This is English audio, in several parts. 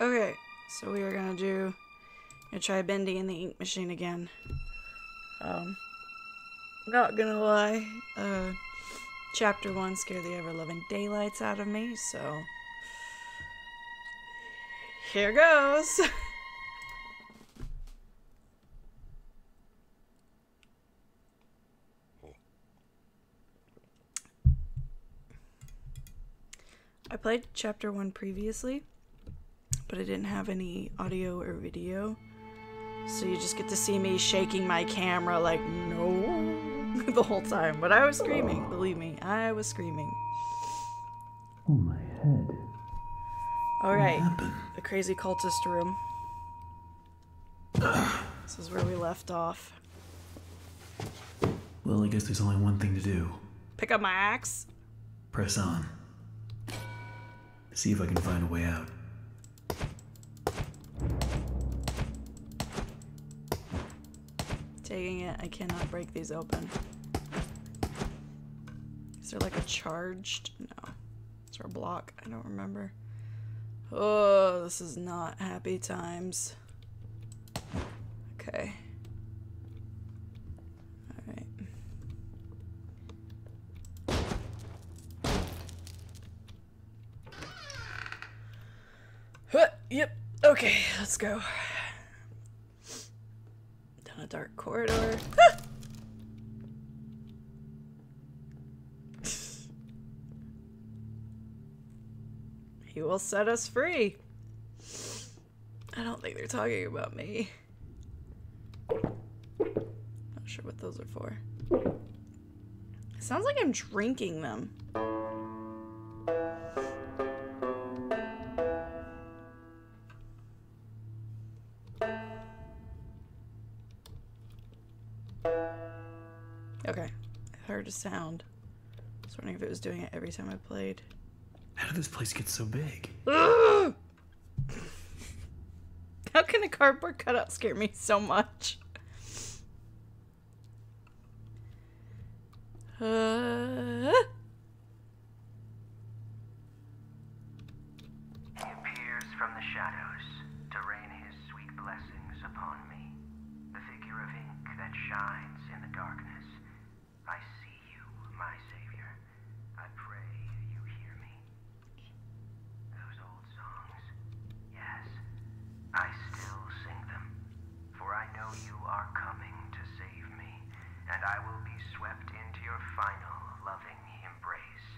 Okay, so we are gonna do. Gonna try Bendy and the Ink Machine again. Um, not gonna lie, uh, chapter one scared the ever loving daylights out of me, so. Here goes! I played chapter one previously, but I didn't have any audio or video. So you just get to see me shaking my camera like, no, the whole time. But I was screaming, oh. believe me, I was screaming. Oh, my head. Alright, the crazy cultist room. This is where we left off. Well, I guess there's only one thing to do Pick up my axe. press on. See if I can find a way out. Taking it, I cannot break these open. Is there like a charged? No. Is there a block? I don't remember. Oh, this is not happy times. Okay. Alright. Yep. Okay, let's go. Corridor. he will set us free. I don't think they're talking about me. Not sure what those are for. It sounds like I'm drinking them. Sound. I was wondering if it was doing it every time I played. How did this place get so big? Ugh! How can a cardboard cutout scare me so much? Uh, He appears from the shadows to rain his sweet blessings upon me. The figure of ink that shines in the darkness. I see you, my savior. I pray you hear me. Those old songs, yes, I still sing them. For I know you are coming to save me, and I will be swept into your final loving embrace.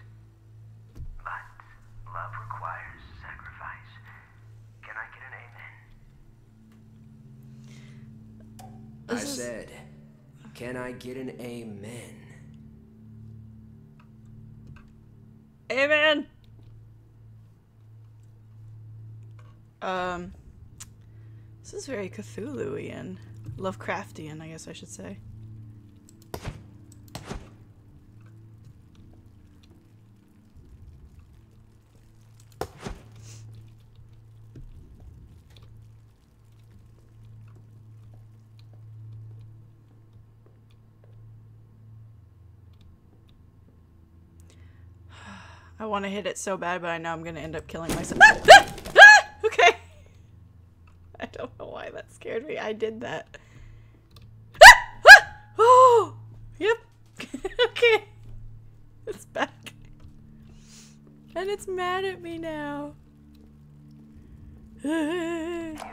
But love requires sacrifice. Can I get an amen? I This is- said, can I get an amen? Amen. Um, this is very Cthulhuian, Lovecraftian, I guess I should say. I want to hit it so bad, but I know I'm going to end up killing myself. Ah! Ah! Ah! Okay. I don't know why that scared me. I did that. Ah! Ah! Oh! Yep. okay. It's back. And it's mad at me now.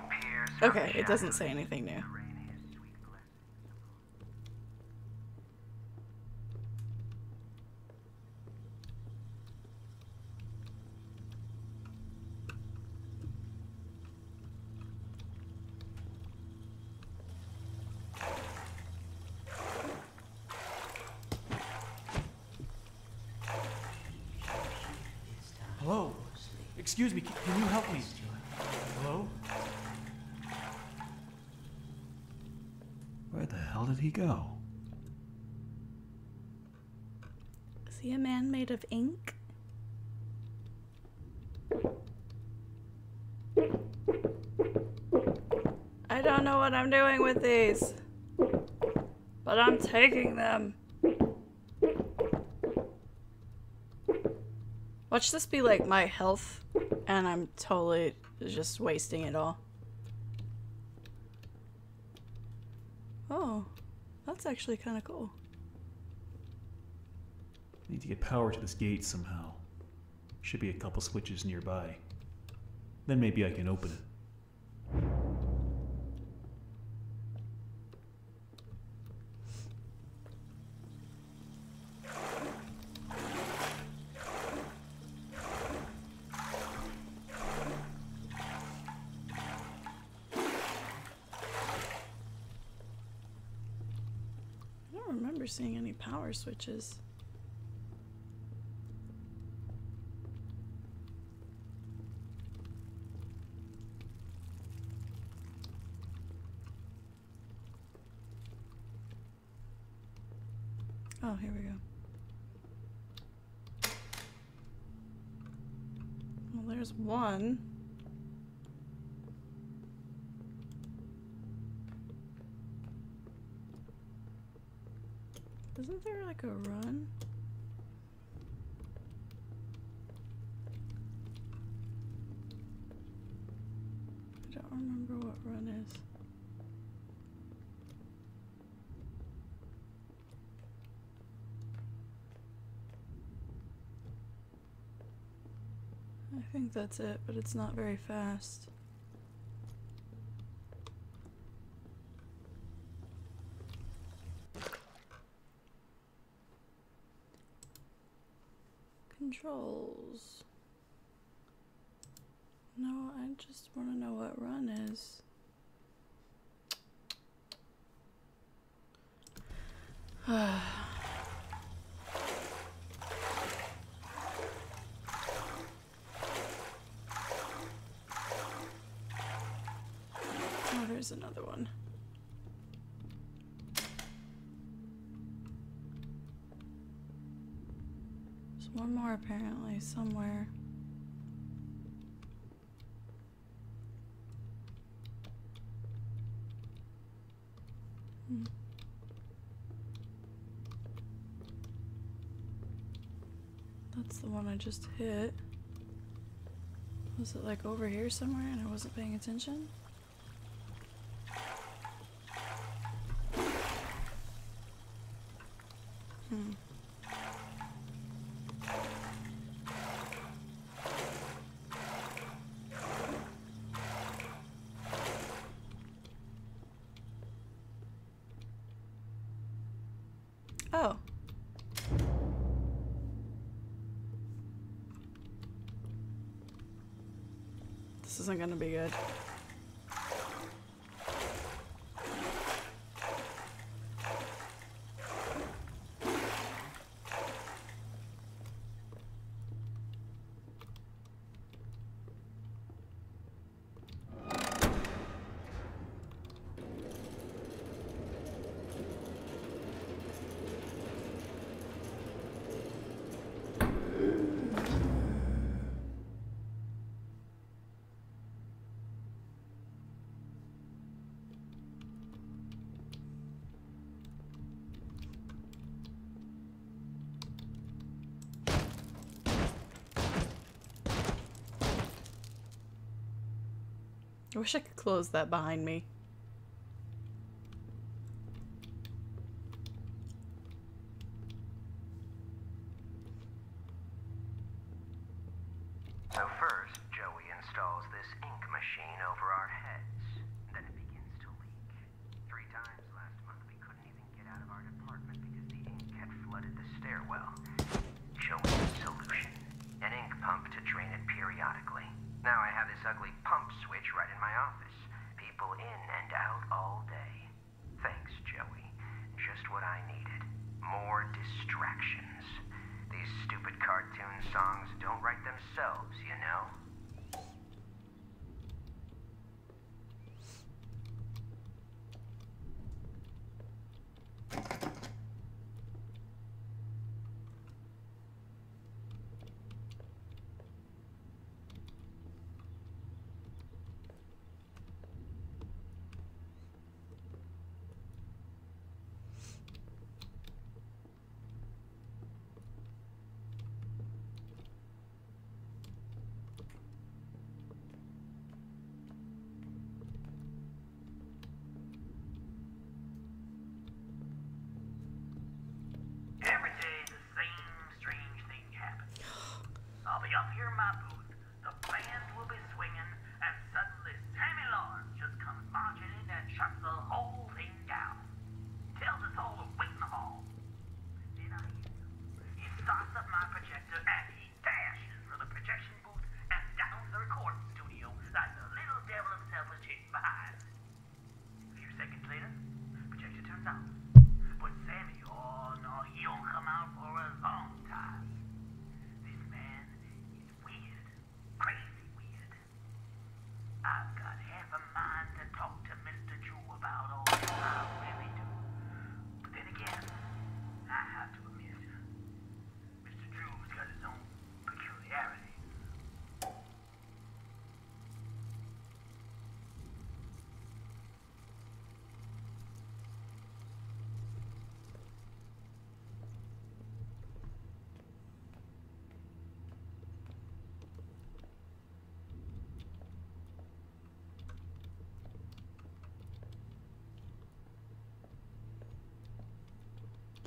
Okay, it doesn't say anything new. to rain his sweet blessings Hello? Excuse me, can, can you help me? Hello? Where the hell did he go? Is he a man made of ink? I don't know what I'm doing with these. But I'm taking them. Watch this be like my health, and I'm totally just wasting it all. Oh, that's actually kind of cool. Need to get power to this gate somehow. Should be a couple switches nearby. Then maybe I can open it. Remember seeing any power switches. Oh, here we go. Well, there's one. Isn't there like a run? I don't remember what run is. I think that's it, but it's not very fast. Controls. No, I just want to know what run is. Oh, there's another one. One more apparently somewhere. Hmm. That's the one I just hit. Was it like over here somewhere and I wasn't paying attention? Hmm. Oh. This isn't gonna be good. Wish I could close that behind me. So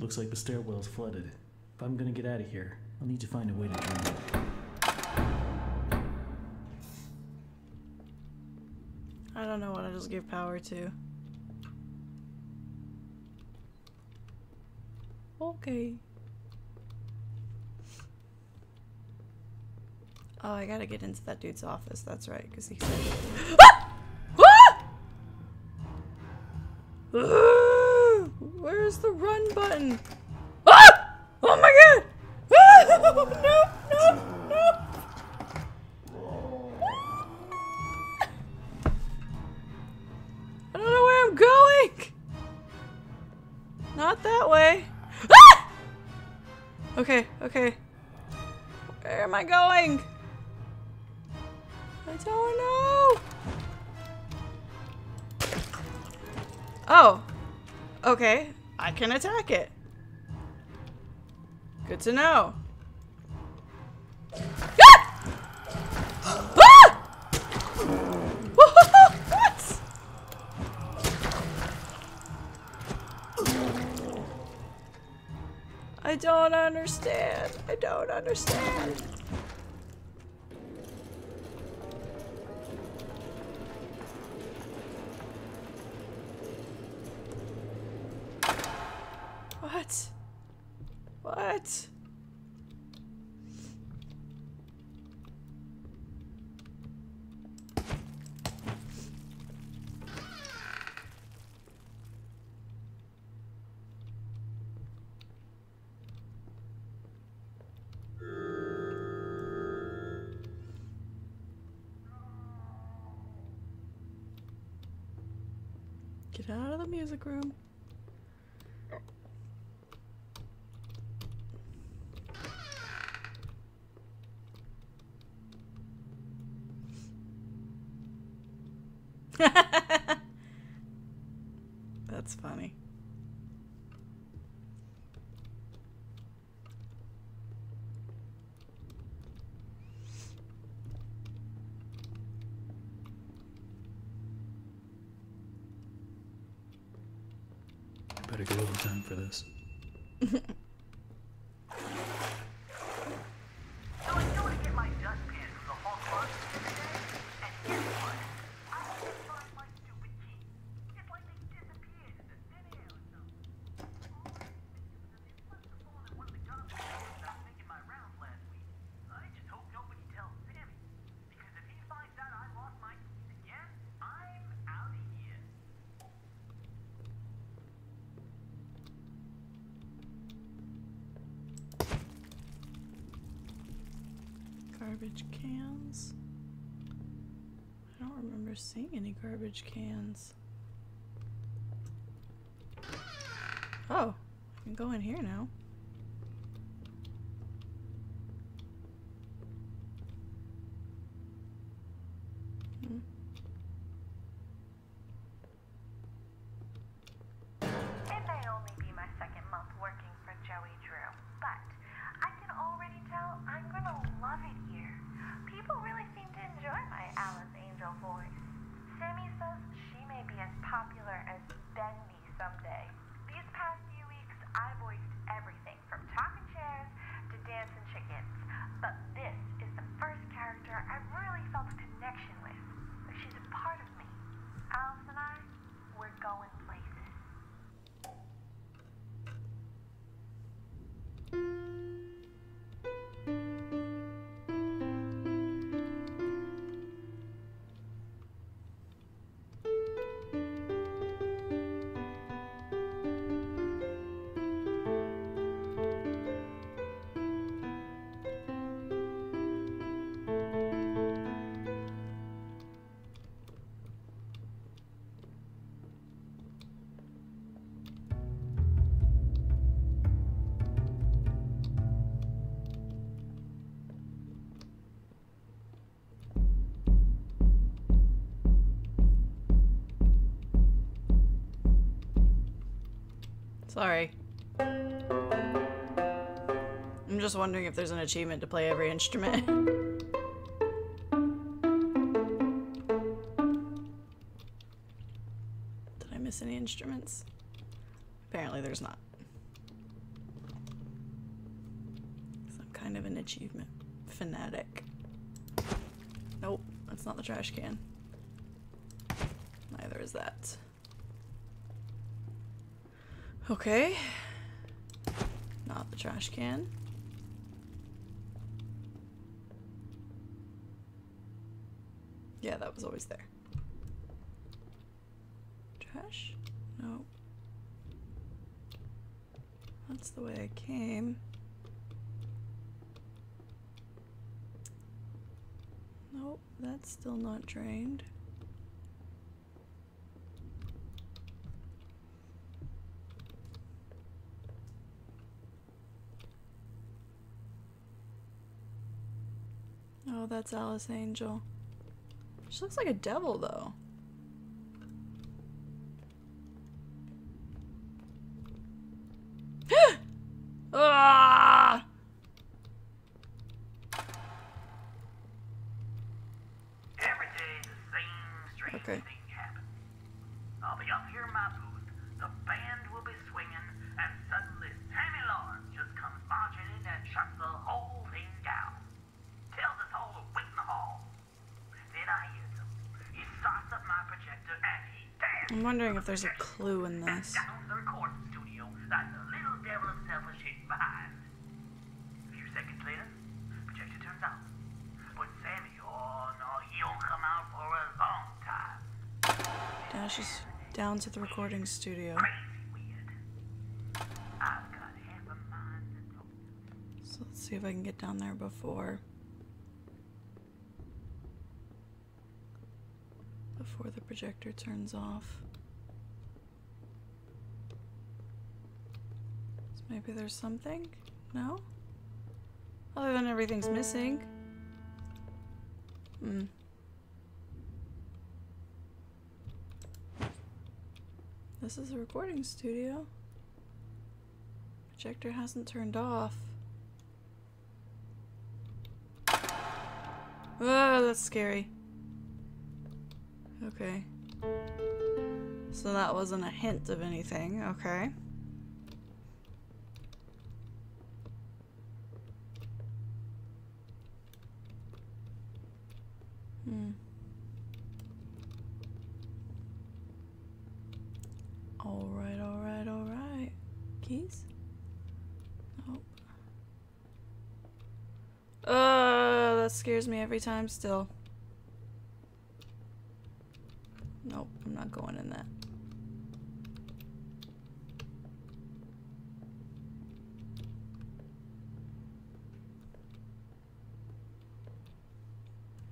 Looks like the stairwell's flooded. If I'm gonna get out of here, I'll need to find a way to drain it. I don't know what I just give power to. Okay. Oh, I gotta get into that dude's office. That's right, because he ah! Ah! Where's the run button? Ah! Oh my god! Ah! no, no, no! Ah! I don't know where I'm going! Not that way. Ah! Okay, okay. Where am I going? can attack it. Good to know. Ah! Ah! what? I don't understand. I don't understand. music room? That's funny. time for this. seeing any garbage cans. Oh, I can go in here now. Hmm. Sorry. I'm just wondering if there's an achievement to play every instrument. Did I miss any instruments? Apparently there's not. I'm kind of an achievement fanatic. Nope, that's not the trash can. Neither is that. Okay. Not the trash can. Yeah, that was always there. Trash? No. That's the way I came. Nope, that's still not drained. Oh, that's Alice Angel. She looks like a devil, though. ah! Every day the same strange Okay. thing happens. I'll be up here in my booth, the band will be swinging, and suddenly Sammy Lawrence just comes marching in and shuts the whole thing down. Tells us all to wait in the hall. Then I hear him. He starts up my projector and he dances. I'm wondering if there's a clue in And this. down to the recording studio that the little devil himself was hidden behind. A few seconds later, projector turns on. But Sammy, oh no, he don't come out for a long time. Dashes down to the a clue in this. I've got half a mind to talk. So let's see if I can get down there before. Before the projector turns off. So maybe there's something? No? Other than everything's missing. Hmm. This is a recording studio. Projector hasn't turned off. Oh, that's scary. Okay. So that wasn't a hint of anything. Okay. Hmm. Alright, alright, alright. Keys? Nope. Uh, that scares me every time still. Nope, I'm not going in that.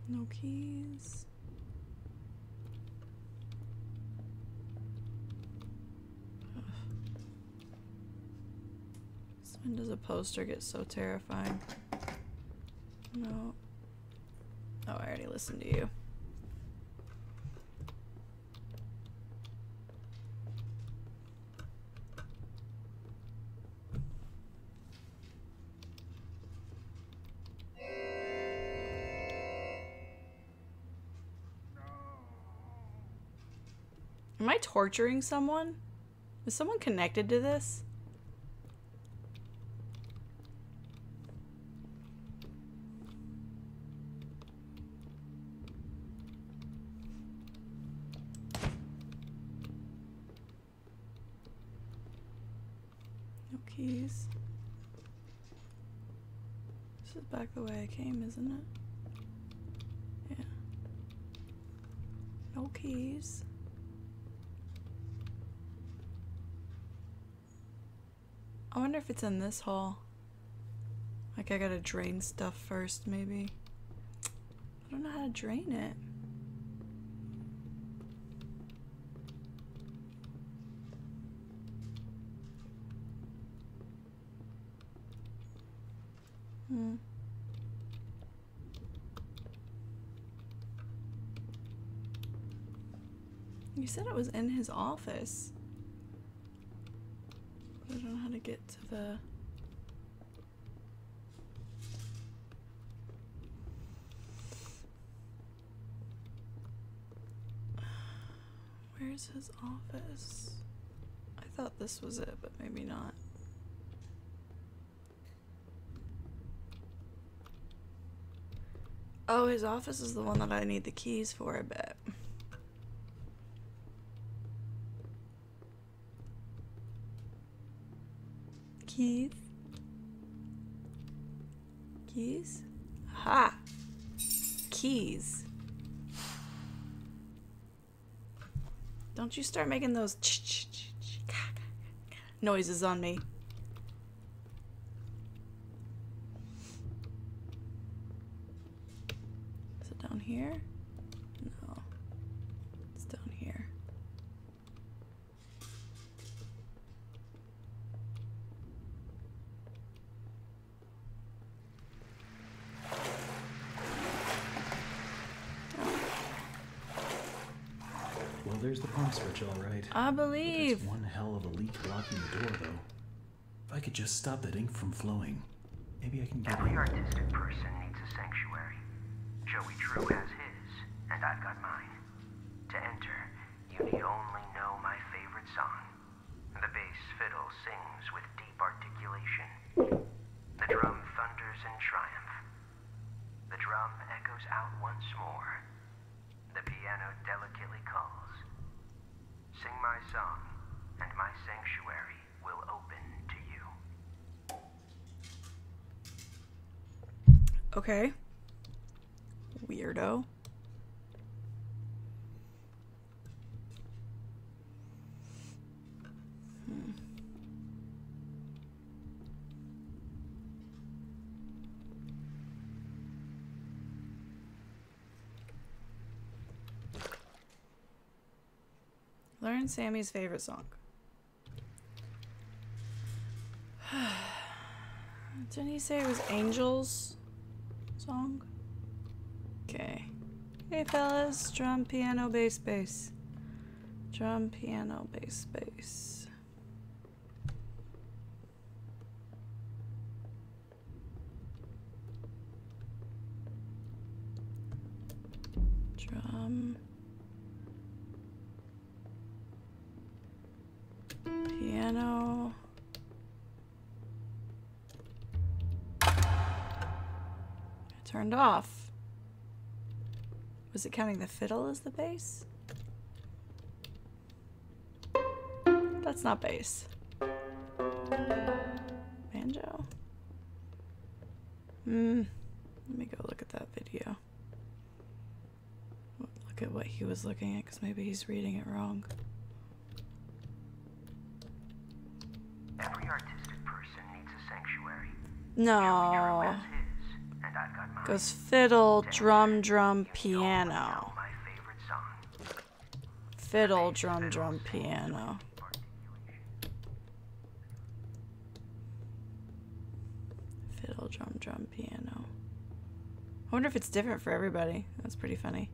No keys. Ugh. When does a poster get so terrifying? No. Oh, I already listened to you. Am I torturing someone? Is someone connected to this? Keys. This is back the way I came, isn't it? Yeah. No keys. I wonder if it's in this hall. Like I gotta drain stuff first, maybe. I don't know how to drain it. Hmm. You said it was in his office. I don't know how to get to the. Where's his office? I thought this was it, but maybe not. Oh, his office is the one that I need the keys for, I bet. Keys? Keys? Ha! Keys. Don't you start making those ch- ch- ch- noises on me. Is it down here? No. It's down here. Well, there's the pump switch, all right. I believe. That's one hell of a leak blocking the door, though. If I could just stop that ink from flowing, maybe I can get Every in. artistic person needs a sanctuary. Joey Drew has his, and I've got mine. To enter, you need only know my favorite song. The bass fiddle sings with deep articulation. The drum thunders in triumph. The drum echoes out once more. The piano delicately calls. Sing my song, and my sanctuary will open to you. Okay. Weirdo. Hmm. Sammy's favorite song. Didn't he say it was Angels song? Okay. Hey fellas, drum, piano, bass, bass. Drum, piano, bass, bass. Drum. Turned off. Was it counting the fiddle as the bass? That's not bass. Banjo? Hmm. Let me go look at that video. Look at what he was looking at, because maybe he's reading it wrong. Every artistic person needs a sanctuary. No. Goes fiddle, drum, drum, piano. Fiddle, drum, drum, piano. Fiddle, drum, drum, piano. I wonder if it's different for everybody. That's pretty funny.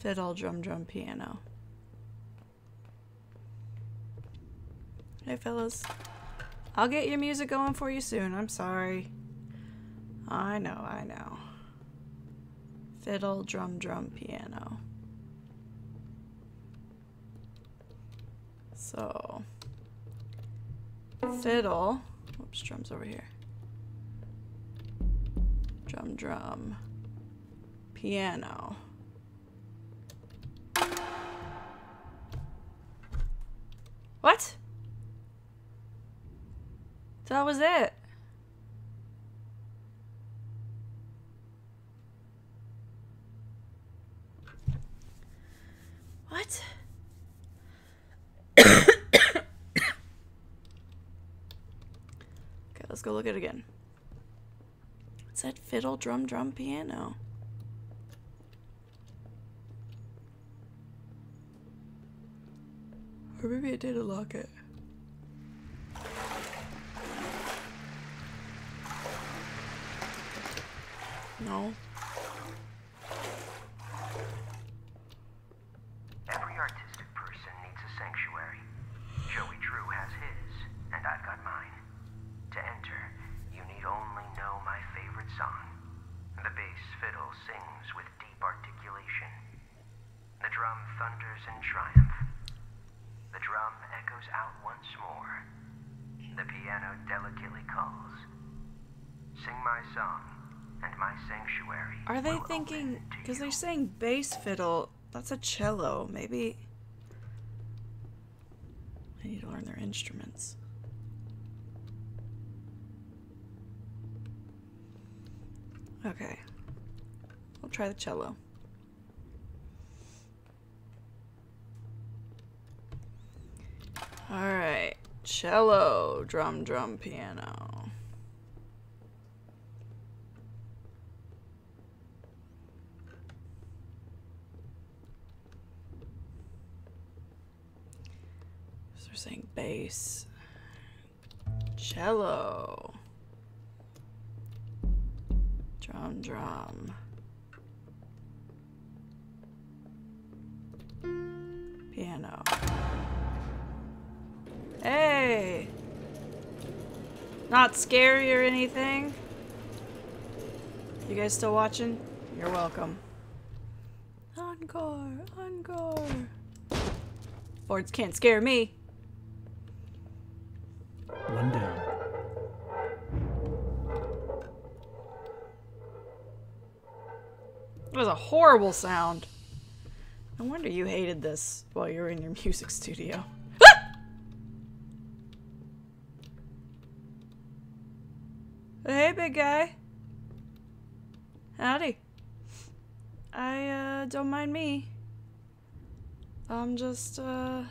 Fiddle, drum, drum, piano. Hey, fellas. I'll get your music going for you soon. I'm sorry. I know, I know. Fiddle, drum, drum, piano. So, fiddle. Oops, drum's over here. Drum, drum. Piano. What? That was it. What? Okay, let's go look at it again. It said fiddle, drum, drum, piano. Or maybe it did unlock it. No. Every artistic person needs a sanctuary. Joey Drew has his, and I've The bass fiddle sings with deep articulation. The drum thunders in triumph. The drum echoes out once more. The piano delicately calls. Sing my song, and my sanctuary. Are they will thinking because they're saying bass fiddle? That's a cello. Maybe I need to learn their instruments. Okay, we'll try the cello. All right, cello, drum, drum, piano. They're saying bass, cello, drum, drum, piano. Hey! Not scary or anything? You guys still watching? You're welcome. Encore! Encore! Boards can't scare me. A horrible sound. No wonder you hated this while you were in your music studio. hey, big guy. Howdy. I, uh, don't mind me. I'm just, uh.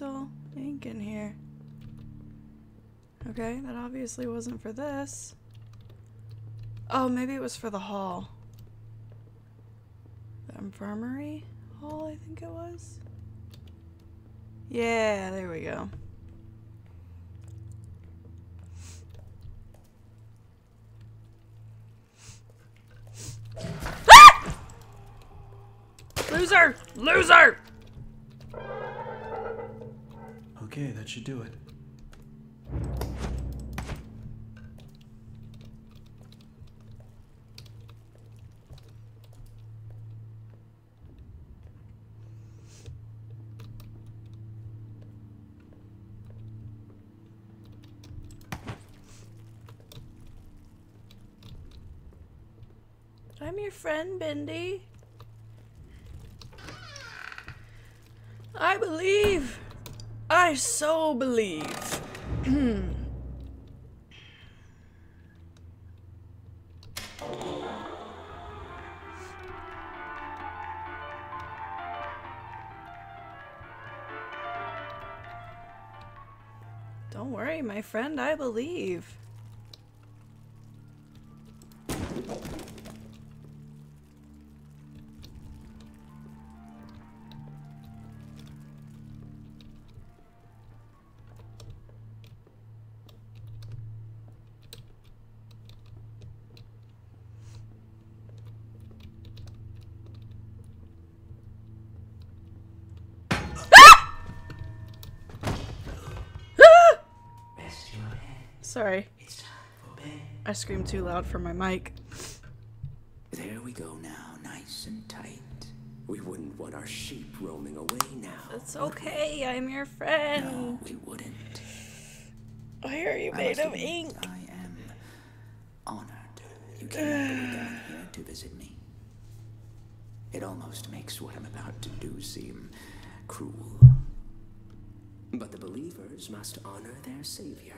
Still ink in here. Okay, that obviously wasn't for this. Oh, maybe it was for the hall. The infirmary hall, I think it was. Yeah, there we go. Ah! Loser! Loser! Should do it. I'm your friend, Bendy. I believe. I so believe. Hmm. Don't worry, my friend, I believe. Sorry, It's time for bed. I screamed too loud for my mic. There we go now, nice and tight. We wouldn't want our sheep roaming away now. It's okay, I'm your friend. No, we wouldn't. Why are you I made of ink? I am honored you came all the way down here to visit me. It almost makes what I'm about to do seem cruel. But the believers must honor their savior.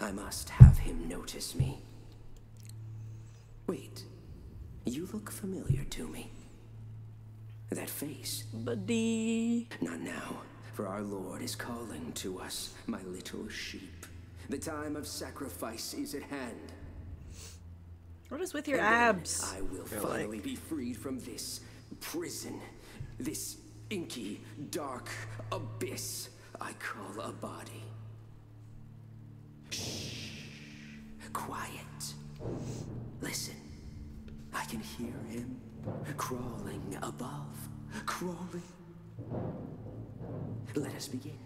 I must have him notice me. Wait, You look familiar to me. That face. Buddy. Not now, for our Lord is calling to us, my little sheep. The time of sacrifice is at hand. What is with your And abs? I will finally be freed from this prison, this inky, dark abyss I call a body. Crawling above, crawling. Let us begin.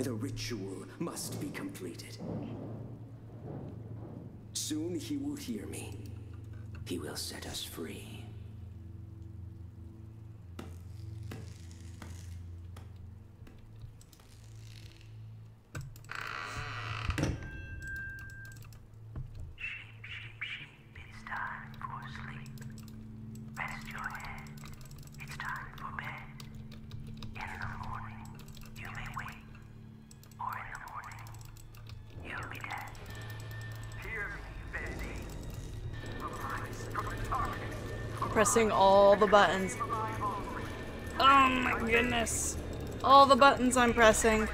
The ritual must be completed. Soon he will hear me. He will set us free. Pressing all the buttons. Oh my goodness. All the buttons I'm pressing.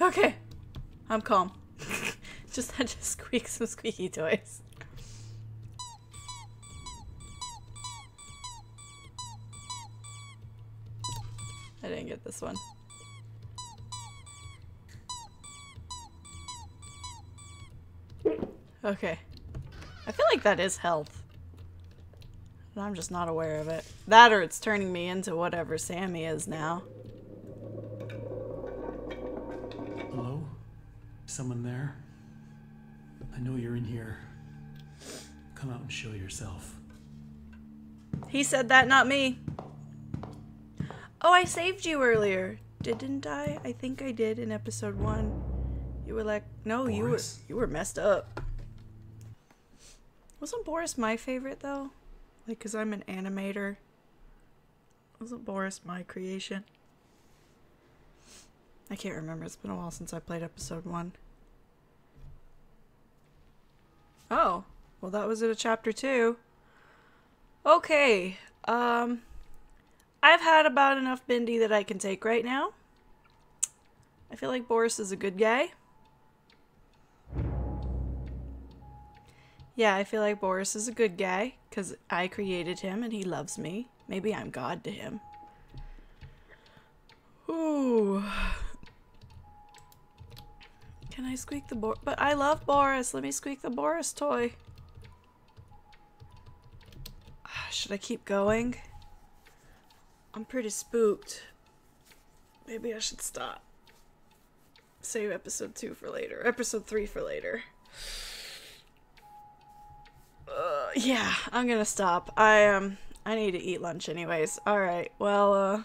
Okay. I'm calm. just had to squeak some squeaky toys. I didn't get this one. Okay. I feel like that is health. And I'm just not aware of it. That or it's turning me into whatever Sammy is now. Hello? Someone there? I know you're in here. Come out and show yourself. He said that, not me. Oh, I saved you earlier. Didn't I? I think I did in episode one. You were like, no, you were you were messed up. Wasn't Boris my favorite though? Like, cause I'm an animator. Wasn't Boris my creation? I can't remember. It's been a while since I played episode one. Oh, well, that was it. A chapter two. Okay. Um I've had about enough Bendy that I can take right now. I feel like Boris is a good guy. Yeah, I feel like Boris is a good guy cuz I created him and he loves me. Maybe I'm God to him. Ooh. Can I squeak the Boris? But I love Boris. Let me squeak the Boris toy. Should I keep going? I'm pretty spooked. Maybe I should stop. Save episode 2 for later. Episode 3 for later. Uh, yeah, I'm gonna stop. I, um, I need to eat lunch anyways. Alright, well, uh,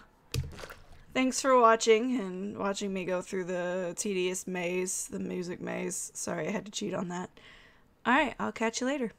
thanks for watching and watching me go through the tedious maze, the music maze. Sorry, I had to cheat on that. Alright, I'll catch you later.